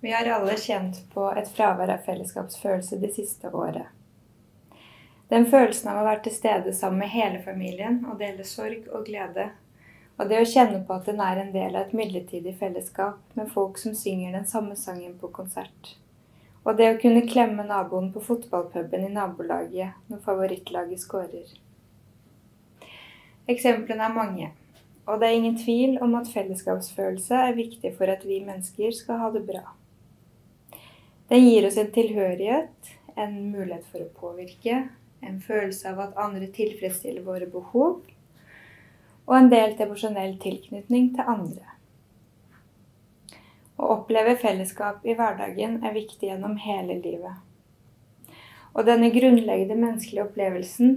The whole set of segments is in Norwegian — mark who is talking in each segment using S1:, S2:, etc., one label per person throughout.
S1: Vi har alle kjent på et fravær av fellesskapsfølelse det siste året. Den følelsen av å være til stede sammen med hele familien og dele sorg og glede, og det å kjenne på at den er en del av et midlertidig fellesskap med folk som synger den samme sangen på konsert, og det å kunne klemme naboen på fotballpuben i nabolaget når favorittlaget skårer. Eksemplene er mange, og det er ingen tvil om at fellesskapsfølelse er viktig for at vi mennesker skal ha det bra. Den gir oss en tilhørighet, en mulighet for å påvirke, en følelse av at andre tilfredsstiller våre behov, og en delt emosjonell tilknytning til andre. Å oppleve fellesskap i hverdagen er viktig gjennom hele livet. Og denne grunnleggende menneskelige opplevelsen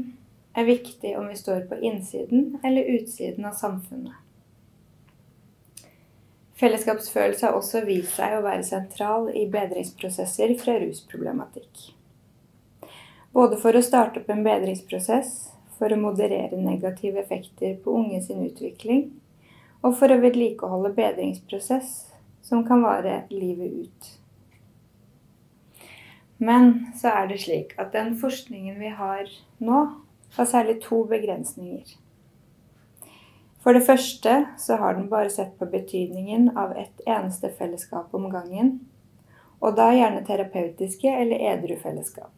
S1: er viktig om vi står på innsiden eller utsiden av samfunnet. Fellesskapsfølelse har også vist seg å være sentral i bedringsprosesser fra rusproblematikk. Både for å starte opp en bedringsprosess, for å moderere negative effekter på unge sin utvikling, og for å vedlikeholde bedringsprosess som kan vare livet ut. Men så er det slik at den forskningen vi har nå, har særlig to begrensninger. For det første så har den bare sett på betydningen av et eneste fellesskap om gangen, og da gjerne terapeutiske eller edru fellesskap.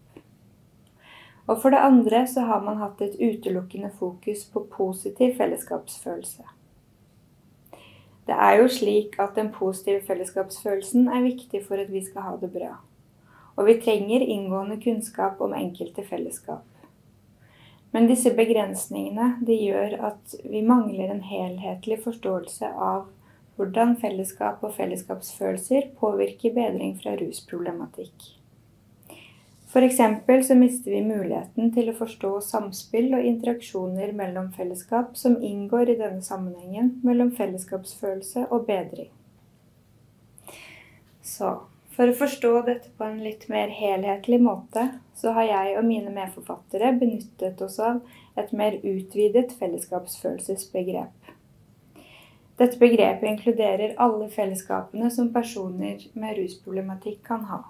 S1: Og for det andre så har man hatt et utelukkende fokus på positiv fellesskapsfølelse. Det er jo slik at den positive fellesskapsfølelsen er viktig for at vi skal ha det bra. Og vi trenger inngående kunnskap om enkelte fellesskap. Men disse begrensningene de gjør at vi mangler en helhetlig forståelse av hvordan fellesskap og fellesskapsfølelser påvirker bedring fra rusproblematikk. F.eks. så mister vi muligheten til å forstå samspill og interaksjoner mellom fellesskap som inngår i denne sammenhengen mellom fellesskapsfølelse og bedring. Så for å forstå dette på en litt mer helhetlig måte, så har jeg og mine medforfattere benyttet oss av et mer utvidet fellesskapsfølelsesbegrep. Dette begrepet inkluderer alle fellesskapene som personer med rusproblematikk kan ha.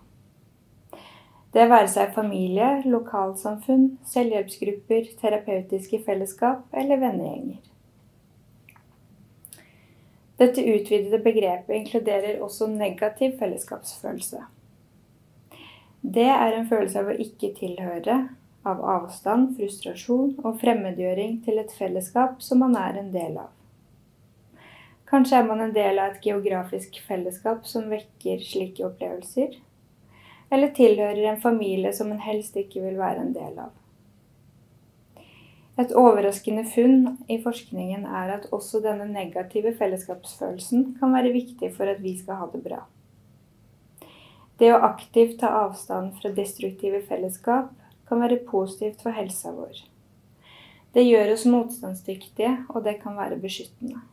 S1: Det være seg familie, lokalsamfunn, selvhjelpsgrupper, terapeutiske fellesskap eller vennegjenger. Dette utvidede begrepet inkluderer også negativ fellesskapsfølelse. Det er en følelse av å ikke tilhøre, av avstand, frustrasjon og fremmedgjøring til et fellesskap som man er en del av. Kanskje er man en del av et geografisk fellesskap som vekker slike opplevelser, eller tilhører en familie som en helst ikke vil være en del av. Et overraskende funn i forskningen er at også denne negative fellesskapsfølelsen kan være viktig for at vi skal ha det bra. Det å aktivt ta avstand fra destruktive fellesskap kan være positivt for helsa vår. Det gjør oss motstandsdyktige, og det kan være beskyttende.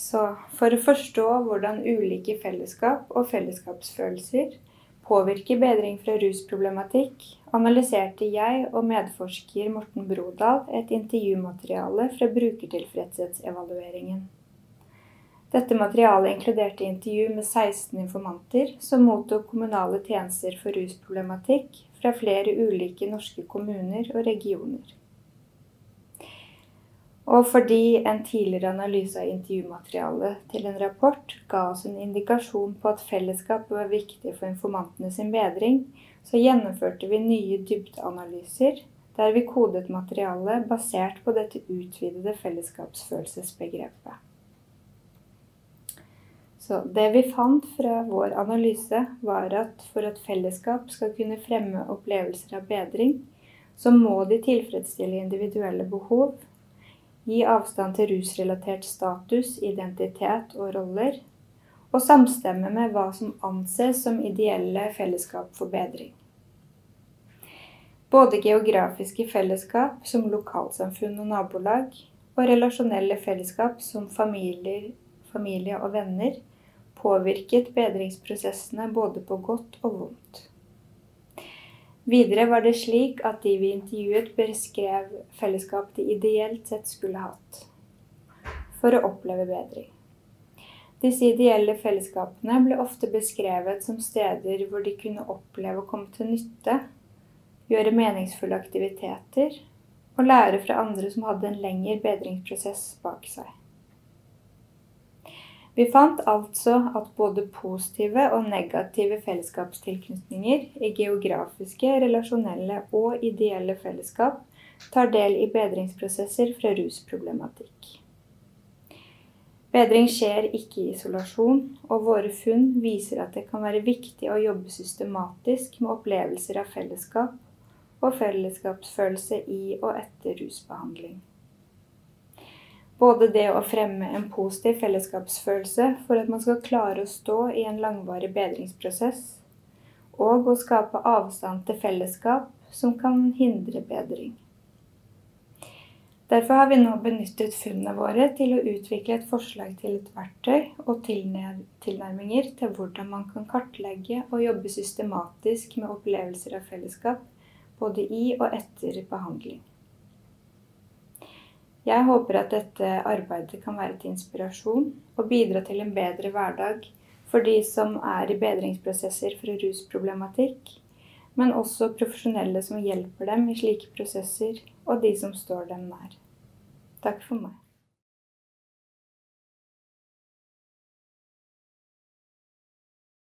S1: Så for å forstå hvordan ulike fellesskap og fellesskapsfølelser påvirker bedring fra rusproblematikk, analyserte jeg og medforsker Morten Brodal et intervjumateriale fra brukertilfredshetsevalueringen. Dette materialet inkluderte intervju med 16 informanter som mottok kommunale tjenester for rusproblematikk fra flere ulike norske kommuner og regioner. Og fordi en tidligere analyse av intervjumaterialet til en rapport ga oss en indikasjon på at fellesskap var viktig for informantene sin bedring, så gjennomførte vi nye dybdeanalyser der vi kodet materialet basert på dette utvidede fellesskapsfølelsesbegrepet. Så det vi fant fra vår analyse, var at for at fellesskap skal kunne fremme opplevelser av bedring, så må de tilfredsstille individuelle behov gi avstand til rusrelatert status, identitet og roller, og samstemme med hva som anses som ideelle fellesskap for bedring. Både geografiske fellesskap som lokalsamfunn og nabolag, og relasjonelle fellesskap som familier, familie og venner påvirket bedringsprosessene både på godt og vondt. Videre var det slik at de vi intervjuet, beskrev fellesskap de ideelt sett skulle hatt for å oppleve bedring. Disse ideelle fellesskapene ble ofte beskrevet som steder hvor de kunne oppleve å komme til nytte, gjøre meningsfulle aktiviteter og lære fra andre som hadde en lengre bedringsprosess bak seg. Vi fant altså at både positive og negative fellesskapstilknytninger i geografiske, relasjonelle og ideelle fellesskap tar del i bedringsprosesser fra rusproblematikk. Bedring skjer ikke i isolasjon, og våre funn viser at det kan være viktig å jobbe systematisk med opplevelser av fellesskap og fellesskapsfølelse i og etter rusbehandling. Både det å fremme en positiv fellesskapsfølelse for at man skal klare å stå i en langvarig bedringsprosess, og å skape avstand til fellesskap som kan hindre bedring. Derfor har vi nå benyttet funnene våre til å utvikle et forslag til et verktøy og tilnærminger til hvordan man kan kartlegge og jobbe systematisk med opplevelser av fellesskap både i og etter behandling. Jeg håper at dette arbeidet kan være til inspirasjon og bidra til en bedre hverdag for de som er i bedringsprosesser fra rusproblematikk, men også profesjonelle som hjelper dem i slike prosesser, og de som står dem nær. Takk for meg.